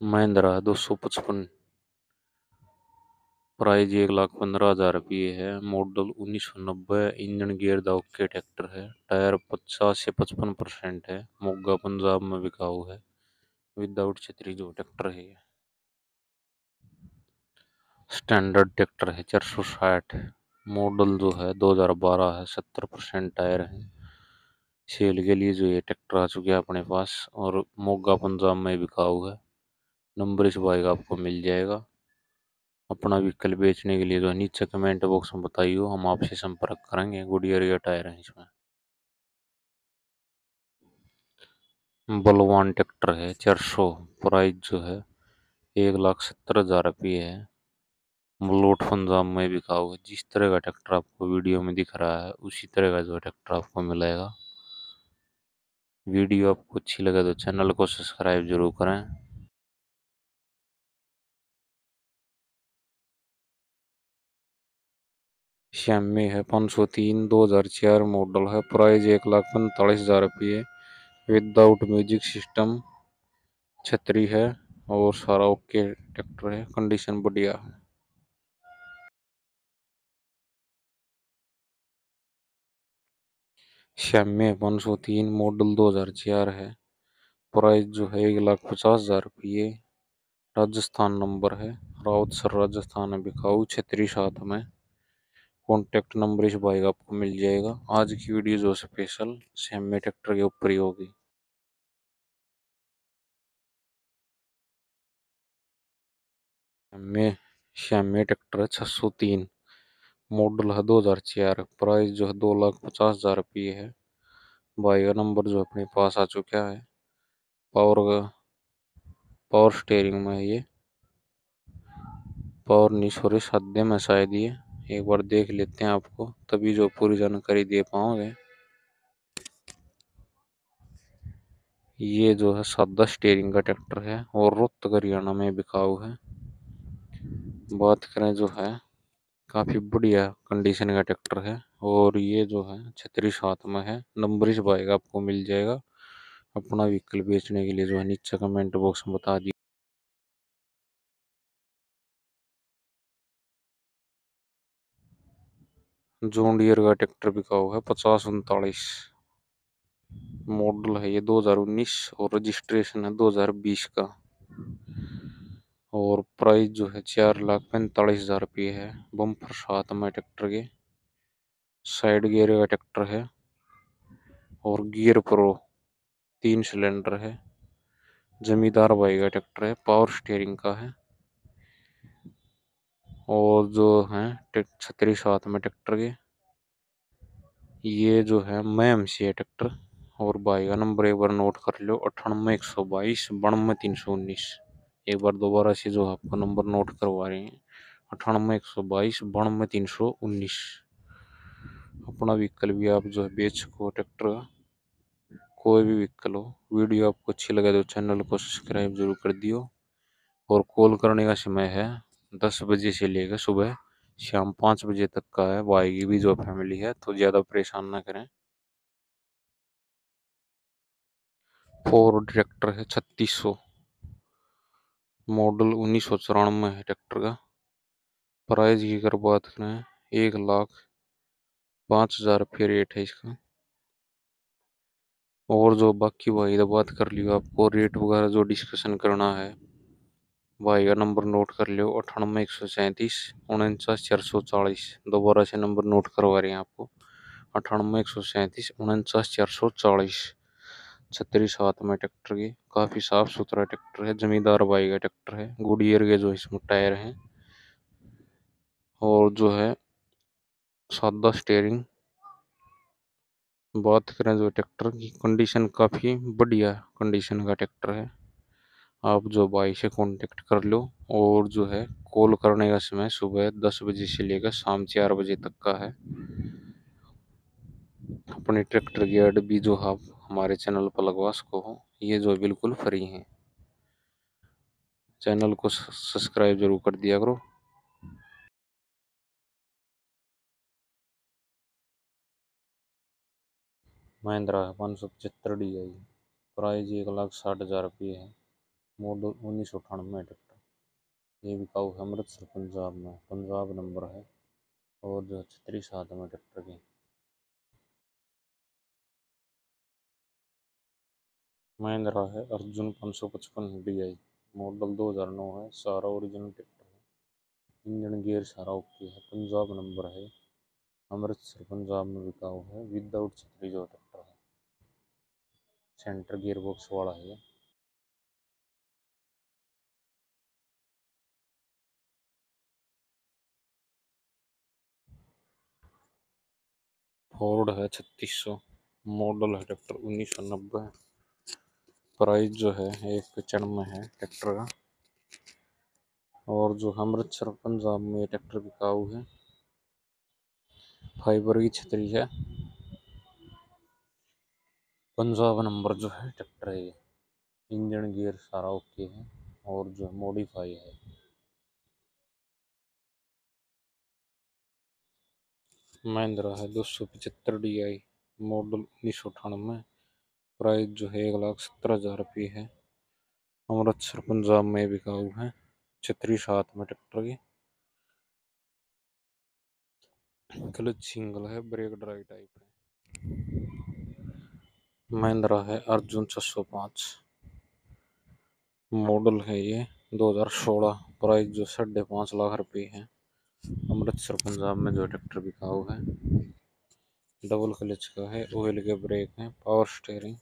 महिंद्रा दो सौ पचपन। प्राइज एक लाख पंद्रह हज़ार रुपये है। मॉडल उन्नीस सौ नब्बे, इंजन गियर दाव के ट्रैक्टर है। टायर पचास से पचपन परसेंट है। मोगा पंजाब में बिकाऊ है। विदाउट छतरी जो ट्रैक्टर है स्टैंडर्ड ट्रैक्टर है, चार सौ साठ। मॉडल जो है 2012 है। सत्तर परसेंट टायर है। सेल के लिए जो ये ट्रैक्टर आ चुके हैं अपने पास और मोगा पंजाब में बिकाऊ है। नंबर इस बाइक आपको मिल जाएगा। अपना व्हीकल बेचने के लिए जो है नीचे कमेंट बॉक्स में बताइए हम आपसे संपर्क करेंगे गुडियर या टायर है इसमें बलवान ट्रैक्टर है, चार सौ, प्राइस जो है, एक लाख सत्तर हज़ार रुपये है। मलोट पंजाब में बिकाऊ है, जिस तरह का ट्रैक्टर आपको वीडियो में दिख रहा है, उसी तरह का जो ट्रैक्टर आपको मिलेगा। वीडियो आपको अच्छी लगे तो चैनल को सब्सक्राइब ज़रूर करें। श्यामी है, पाँच सौ तीन, दो हज़ार चार मॉडल है। प्राइस एक लाख पैंतालीस हज़ार रुपये विदाउट म्यूज़िक सिस्टम छतरी है और सारा ओके ट्रैक्टर है। कंडीशन बढ़िया है। श्यामी पाँच सौ तीन मॉडल दो हज़ार चार है। प्राइस जो है एक लाख पचास हज़ार रुपये राजस्थान नंबर है। राउत सर राजस्थान है, बिकाऊ, छतरी साथ में। कॉन्टेक्ट नंबर इस भाई का आपको मिल जाएगा। आज की वीडियो जो स्पेशल सेमी ट्रैक्टर के ऊपर ही होगी। में श्यामी ट्रैक्टर छह सौ तीन। मॉडल है दो हज़ार चार। प्राइस जो है दो लाख पचास हज़ार रुपये है। भाई का नंबर जो अपने पास आ चुका है। पावर का पावर स्टेयरिंग में है ये। पावर नहीं सॉरी साध्य में शायद ये। एक बार देख लेते हैं आपको, तभी जो पूरी जानकारी दे पाओगे। ये जो है सादा स्टेयरिंग का ट्रैक्टर है और रोहतक हरियाणा में बिकाऊ है। बात करें जो है, काफ़ी बढ़िया कंडीशन का ट्रैक्टर है और ये जो है छतरी सात में है। नंबर इस बाइक आपको मिल जाएगा। अपना व्हीकल बेचने के लिए जो है नीचे कमेंट बॉक्स में बता दिए जोन डियर का ट्रैक्टर बिकाऊ है पचास उनतालीस। मॉडल है ये 2019 और रजिस्ट्रेशन है 2020 का। और प्राइस जो है चार लाख पैंतालीस हज़ार रुपये है। बम्पर सात में ट्रैक्टर के। साइड गियर का ट्रैक्टर है। और गियर प्रो तीन सिलेंडर है। जमींदार भाई का ट्रैक्टर है। पावर स्टीयरिंग का है। और जो है छतरी सात में ट्रैक्टर के। ये जो है मैम सी है ट्रैक्टर और भाई का नंबर एक बार नोट कर लो अठानवे एक सौ बाईस, बानवे तीन सौ उन्नीस। एक बार दोबारा से जो आपको नंबर नोट करवा रहे हैं, अठानवे एक सौ बाईस, बानवे तीन सौ उन्नीस। अपना व्हीकल भी आप जो है बेच सको ट्रैक्टर का। कोई भी व्हीकल हो, वीडियो आपको अच्छी लगे तो चैनल को सब्सक्राइब ज़रूर कर दियो। और कॉल करने का समय है दस बजे से लेकर सुबह शाम पाँच बजे तक का है भाई की भी जो फैमिली है तो ज़्यादा परेशान ना करें। फोर ट्रैक्टर है, छत्तीस सौ। मॉडल उन्नीस सौ चौरानवे है ट्रैक्टर का। प्राइस की अगर बात करें, एक लाख पाँच हज़ार रुपये रेट है इसका। और जो बाकी भाई बात कर लियो आपको रेट वगैरह जो डिस्कशन करना है। भाई का नंबर नोट कर लियो। अठानवे, एक सौ सैंतीस, उनचास, चार सौ चालीस। दोबारा से नंबर नोट करवा रहे हैं आपको। अठानवे, एक सौ सैंतीस, उनचास, चार सौ चालीस। छत्तीस सात में ट्रैक्टर की। काफ़ी साफ़ सुथरा ट्रैक्टर है। जमींदार भाई का ट्रैक्टर है। गुडियर के जो इसमें टायर हैं। और जो है, सादा स्टेयरिंग बात करें जो ट्रैक्टर की कंडीशन काफ़ी बढ़िया कंडीशन का ट्रैक्टर है। आप जो भाई से कांटेक्ट कर लो और जो है कॉल करने का समय सुबह दस बजे से लेकर शाम चार बजे तक का है। अपने ट्रैक्टर की एड भी जो आप हमारे चैनल पर लगवा सको ये जो बिल्कुल फ्री हैं। चैनल को सब्सक्राइब ज़रूर कर दिया करो। महिंद्रा है पाँच सौ पचहत्तर डी आई प्राइस एक लाख साठ हज़ार रुपये है। मॉडल उन्नीस सौ अठानवे ट्रैक्टर ये बिकाऊ है, अमृतसर, पंजाब में। पंजाब नंबर है और जो छतरी सात में ट्रैक्टर की महिंद्रा है, अर्जुन पाँच सौ पचपन डी आई मॉडल 2009 है, सारा ओरिजिनल ट्रैक्टर है इंजन गियर सारा ओके है, पंजाब नंबर है, अमृतसर, पंजाब में बिकाऊ है, विदाउट छतरी जो ट्रैक्टर है। सेंटर गियर बॉक्स वाला है। फोर्ड है छत्तीस सौ मॉडल है ट्रैक्टर उन्नीस सौ नब्बे। प्राइस जो है, एक पचानवे है ट्रैक्टर का। और जो अमृतसर, पंजाब में ट्रैक्टर बिकाऊ है। फाइबर की छतरी है। पंजाब नंबर जो है ट्रैक्टर है इंजन गियर सारा ओके है। और जो मॉडिफाई है। महिंद्रा है दो सौ पचहत्तर डी आई मॉडल उन्नीस सौ अठानवे। प्राइस जो है एक लाख सत्तर हज़ार रुपये है। अमृतसर, पंजाब में बिकाऊ है। छतरी सात में ट्रैक्टर की। क्लच सिंगल है, ब्रेक ड्राई टाइप है। महिंद्रा है अर्जुन छह सौ पाँच। मॉडल है ये 2016 प्राइस जो साढ़े पाँच लाख रुपये है। अमृतसर, पंजाब में जो ट्रैक्टर बिकाऊ है। डबल क्लच का है ऑयल के ब्रेक हैं पावर स्टेयरिंग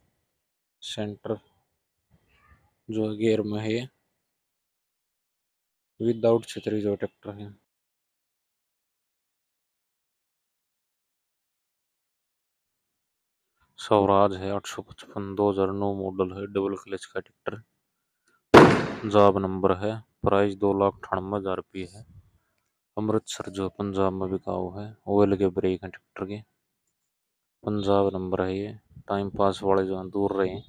सेंटर जो गियर में है। विदाउट छतरी जो ट्रैक्टर है। स्वराज है आठ सौ पचपन, दो हज़ार नौ मॉडल है डबल क्लच का ट्रैक्टर पंजाब नंबर है प्राइस दो लाख अठानवे हज़ार रुपये है। अमृतसर जो पंजाब में बिकाऊ है ऑयल के ब्रेक हैं ट्रैक्टर के पंजाब नंबर है ये टाइम पास वाले जो हैं दूर रहे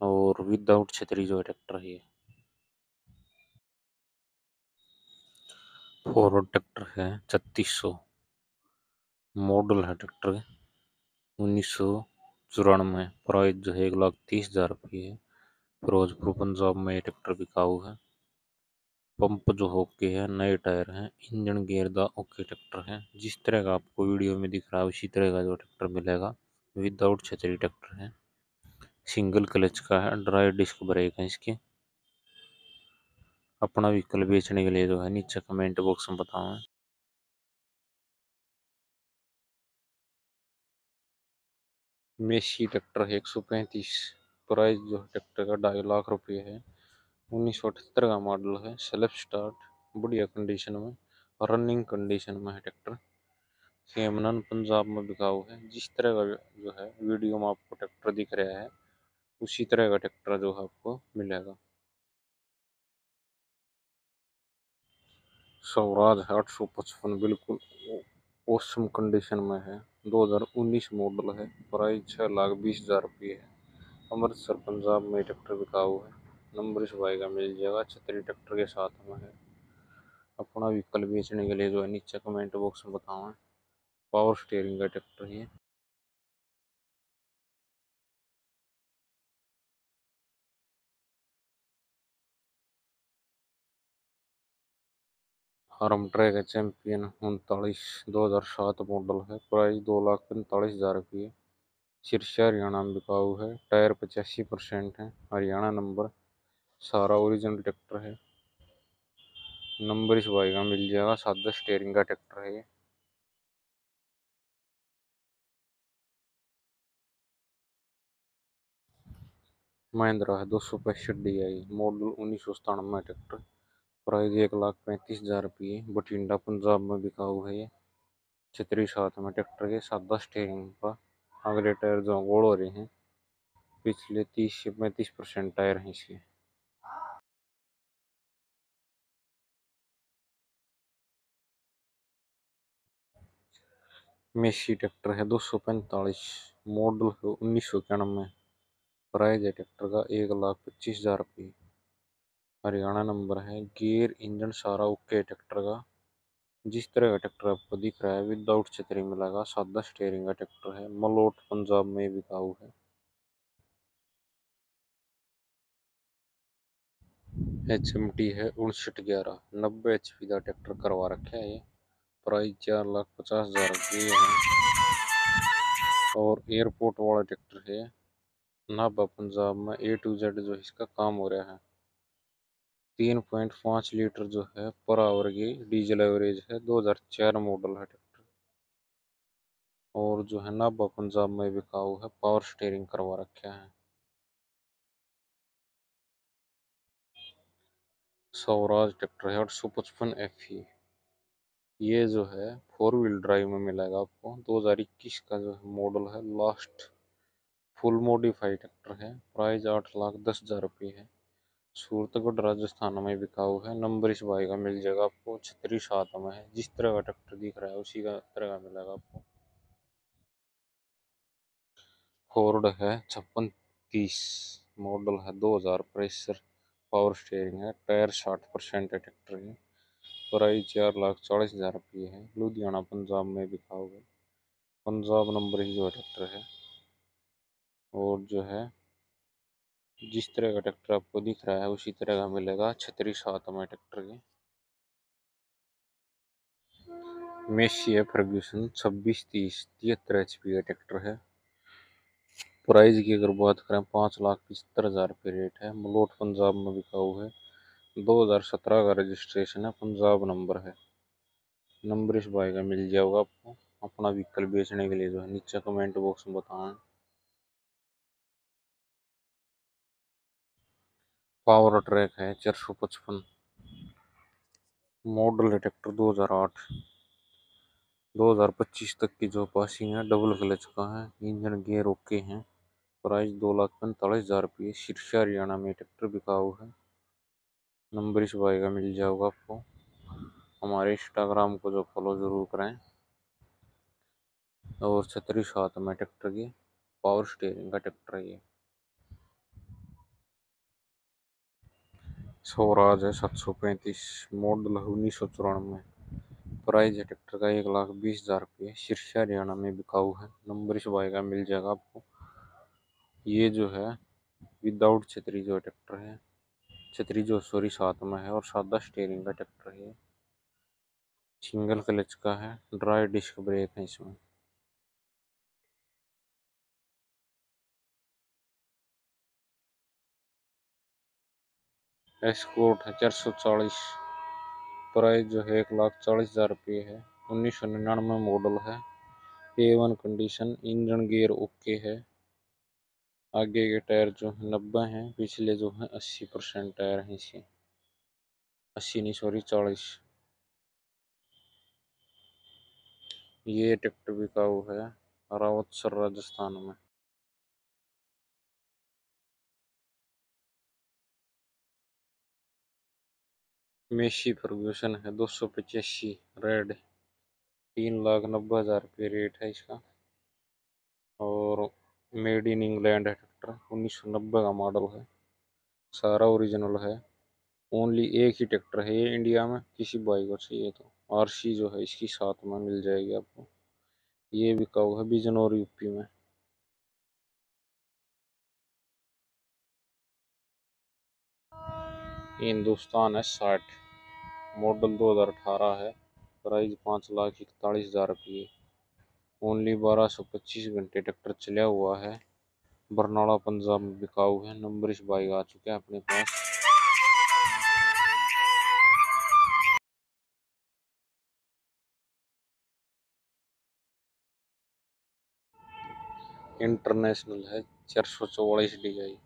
और विदाउट छतरी जो है ट्रैक्टर है ये फॉरवर्ड ट्रैक्टर है छत्तीस सौ मॉडल है ट्रैक्टर उन्नीस सौ चौरानवे प्राइस जो है एक लाख तीस हज़ार रुपये है फिरोजपुर पंजाब में ये ट्रैक्टर बिकाऊ है पंप जो ओके है, नए टायर हैं, इंजन गेयर दा ओके ट्रैक्टर है। जिस तरह का आपको वीडियो में दिख रहा है, उसी तरह का जो ट्रैक्टर मिलेगा विदाउट छतरी ट्रैक्टर है। सिंगल क्लच का है, ड्राई डिस्क ब्रेक है इसके। अपना व्हीकल बेचने के लिए जो है, नीचे कमेंट बॉक्स में बताओ मेसी ट्रैक्टर है एक सौ पैंतीस। प्राइस जो है, ट्रैक्टर का ढाई लाख रुपये है। उन्नीस सौ अठहत्तर का मॉडल है सेल्फ स्टार्ट बढ़िया कंडीशन में रनिंग कंडीशन में है ट्रैक्टर सेमनन पंजाब में बिकाऊ है, जिस तरह का जो है वीडियो में आपको ट्रैक्टर दिख रहा है, उसी तरह का ट्रैक्टर जो है आपको मिलेगा. स्वराज आठ सौ पचपन, बिल्कुल ओसम कंडीशन में है. 2019 मॉडल है प्राइस छः लाख बीस हज़ार रुपये है. अमृतसर, पंजाब में ट्रैक्टर बिकाऊ है. नंबर इस भाई का मिल जाएगा, छतरी ट्रैक्टर के साथ में है। अपना व्हीकल बेचने के लिए जो है, नीचे कमेंट बॉक्स में बताओ पावर स्टेयरिंग का ट्रैक्टर है हारम ट्रैक है चैंपियन उनतालीस, दो हज़ार सात मॉडल है। प्राइस दो लाख पैंतालीस हज़ार रुपये सिरसा हरियाणा में बिकाऊ है। टायर पचासी परसेंट है। हरियाणा नंबर सारा ओरिजिनल ट्रैक्टर है। नंबर इस भाई का मिल जाएगा, सादा स्टेयरिंग का ट्रैक्टर है ये। महिंद्रा है, दो सौ पैंसठ डी आई, मॉडल उन्नीस सौ सतानवे ट्रैक्टर। प्राइस एक लाख पैंतीस हज़ार रुपये, बठिंडा पंजाब में बिका हुआ है ये। छतरी साथ में ट्रैक्टर के सादा स्टेयरिंग का। अगले टायर जो गोल हो रहे हैं, पिछले तीस से पैंतीस परसेंट टायर हैं इसके। मेसी ट्रैक्टर है, दो सौ पैंतालीस मॉडल है, उन्नीस सौ इक्यानवे। प्राइज है ट्रैक्टर का एक लाख पच्चीस हज़ार रुपये। हरियाणा नंबर है, गियर इंजन सारा ओके ट्रैक्टर का। जिस तरह का ट्रैक्टर आपको दिख रहा है, विदाउट छतरी मिलेगा सादा स्टेयरिंग का ट्रैक्टर है, मलोट पंजाब में बिकाऊ है। एच एम टी है, उनसठ ग्यारह, नब्बे एच पी का ट्रैक्टर करवा रखा है ये। प्राइस चार लाख पचास हज़ार रुपये है। और एयरपोर्ट वाला ट्रैक्टर है। नाभा पंजाब में ए टू जेड जो इसका काम हो रहा है। तीन पॉइंट पाँच लीटर जो है, पर आवर की डीजल एवरेज है, दो हज़ार चार मॉडल है ट्रैक्टर। और जो है, नाभा पंजाब में बिकाऊ है, पावर स्टेयरिंग करवा रखा है। स्वराज ट्रैक्टर है, आठ सौ पचपन एफ़ ई ये जो है फोर व्हील ड्राइव में मिलेगा आपको। 2021 का जो है मॉडल है लास्ट फुल मॉडिफाइड ट्रैक्टर है। प्राइस आठ लाख दस हज़ार रुपये है। सूरतगढ़ राजस्थान में बिकाऊ है। नंबर इस भाई का मिल जाएगा आपको, छतरी सात में है। जिस तरह का ट्रैक्टर दिख रहा है, उसी का तरह का मिलेगा आपको। फोर्ड है, छप्पन तीस मॉडल है 2000 प्रेशर पावर स्टेयरिंग है टायर साठ परसेंट है। ट्रैक्टर के प्राइस चार लाख चालीस हज़ार रुपये है। लुधियाना, पंजाब में बिका हुआ पंजाब नंबर ही जो है ट्रैक्टर है। और जो है, जिस तरह का ट्रैक्टर आपको दिख रहा है, उसी तरह का मिलेगा छतरी सात में ट्रैक्टर के। मेसी है फर्ग्यूसन, छब्बीस, तीस, तिहत्तर एच पी का ट्रैक्टर है। प्राइस की अगर बात करें, पाँच लाख पचहत्तर हज़ार रुपये रेट है। मलोट, पंजाब में बिका हुआ है। दो हज़ार सत्रह का रजिस्ट्रेशन है पंजाब नंबर है। नंबर इस भाई का मिल जाएगा आपको। अपना व्हीकल बेचने के लिए जो है, नीचे कमेंट बॉक्स में बताएँ पावर ट्रैक है, चार सौ पचपन। मॉडल ट्रैक्टर आठ। दो हज़ार पच्चीस तक की जो पासिंग है डबल क्लच का है। इंजन गेयर ओके हैं। प्राइस दो लाख पैंतालीस हज़ार रुपये। शीर्षा हरियाणा में ट्रैक्टर बिका हुआ है। नंबर इस भाई का मिल जाएगा आपको। हमारे इंस्टाग्राम को जो फॉलो ज़रूर करें। और छतरी सात में ट्रैक्टर की पावर स्टेयरिंग का ट्रैक्टर है ये। स्वराज है सात सौ पैंतीस मॉडल है उन्नीस सौ चौरानवे। प्राइस है ट्रैक्टर का एक लाख बीस हज़ार रुपये। सिरसा हरियाणा में बिकाऊ है। नंबर इस भाई का मिल जाएगा आपको। ये जो है विदाउट छतरी जो ट्रैक्टर है। छतरी जो सॉरी साथ में है और सादा स्टेयरिंग का ट्रैक्टर है। सिंगल क्लच का है ड्राई डिस्क ब्रेक है इसमें। एस्कोर्ट है चार सौ चालीस। प्राइस जो है एक लाख चालीस हज़ार रुपये है। उन्नीस सौ निन्यानवे मॉडल है। A one condition engine gear okay है। आगे के टायर जो है, नब्बे हैं, पिछले जो है, अस्सी परसेंट टायर हैं इसके अस्सी नहीं सॉरी चालीस। ये ट्रैक्टर बिकाऊ है रावतसर राजस्थान में। मेसी फर्गूसन है, दो सौ पचासी, रेड। तीन लाख नब्बे हज़ार रुपये रेट है इसका। और मेड इन इंग्लैंड है ट्रैक्टर उन्नीस सौ नब्बे का मॉडल है। सारा ओरिजिनल है। ओनली एक ही ट्रैक्टर है ये इंडिया में, किसी बाइक को चाहिए तो। आरसी जो है, इसकी साथ में मिल जाएगी आपको। ये बिकाऊ है बिजनौर यूपी में। हिंदुस्तान है साठ, मॉडल 2018 है। प्राइस पाँच लाख इकतालीस हज़ार रुपये। ओनली बारह सौ पच्चीस घंटे ट्रैक्टर चला हुआ है। बरनाला, पंजाब में बिकाऊ है। नंबर इस बाइक आ चुके हैं अपने पास। इंटरनेशनल है। चार सौ चौवालीस डी आई।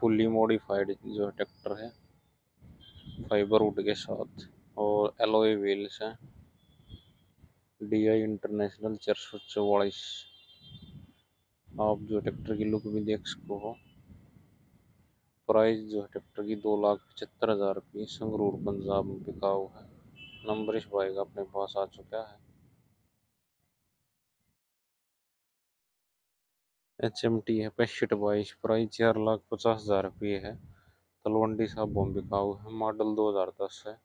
फुली मॉडिफाइड जो ट्रैक्टर है। फाइबर वुड के साथ। और एलोए व्हील्स हैं। डी आई इंटरनेशनल चार सौ चौवालीस आप जो ट्रैक्टर की लुक भी देख सको हो। प्राइस जो है ट्रैक्टर की दो लाख पचहत्तर हज़ार रुपये संगरूर पंजाब में बिकाऊ है। नंबर इस बाइक अपने पास आ चुका है। एच एम टी है, पैंसठ बाईस, प्राइस चार लाख पचास हज़ार रुपये है। तलवंडी साहब बॉम है, मॉडल दो हज़ार दस है।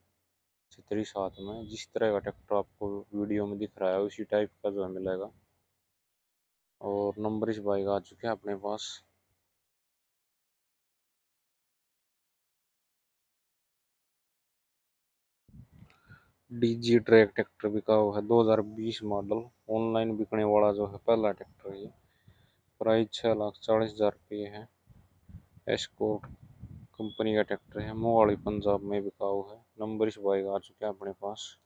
छतरी साथ में जिस तरह का ट्रैक्टर आपको वीडियो में दिख रहा है, उसी टाइप का जो है मिलेगा। और नंबर इस बाइक आ चुके हैं अपने पास। डीजी ट्रैक ट्रैक्टर बिका हुआ है। 2020 मॉडल ऑनलाइन बिकने वाला जो है पहला ट्रैक्टर ये। प्राइस छः लाख चालीस हज़ार रुपये है। एस्कोर्ट कंपनी का ट्रैक्टर है, मोहाली पंजाब में बिकाऊ है, नंबर इस बाइक आ चुका है अपने पास।